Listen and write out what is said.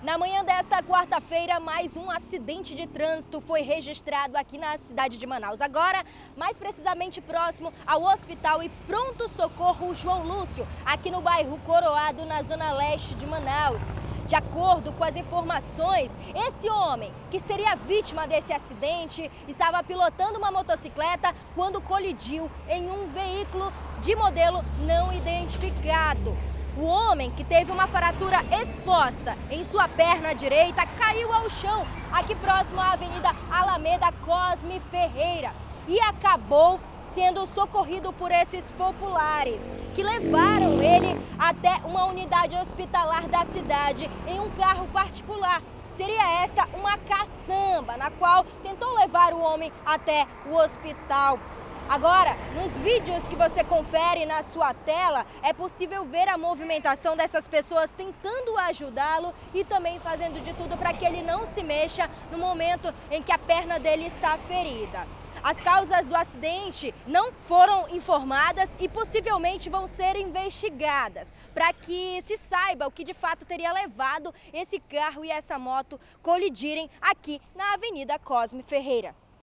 Na manhã desta quarta-feira, mais um acidente de trânsito foi registrado aqui na cidade de Manaus. Agora, mais precisamente próximo ao Hospital e Pronto Socorro João Lúcio, aqui no bairro Coroado, na zona leste de Manaus. De acordo com as informações, esse homem, que seria vítima desse acidente, estava pilotando uma motocicleta quando colidiu em um veículo de modelo não identificado. O homem, que teve uma fratura exposta em sua perna direita, caiu ao chão aqui próximo à Avenida Alameda Cosme Ferreira e acabou sendo socorrido por esses populares, que levaram ele até uma unidade hospitalar da cidade em um carro particular. Seria esta uma caçamba, na qual tentou levar o homem até o hospital. Agora, nos vídeos que você confere na sua tela, é possível ver a movimentação dessas pessoas tentando ajudá-lo e também fazendo de tudo para que ele não se mexa no momento em que a perna dele está ferida. As causas do acidente não foram informadas e possivelmente vão ser investigadas para que se saiba o que de fato teria levado esse carro e essa moto colidirem aqui na Avenida Cosme Ferreira.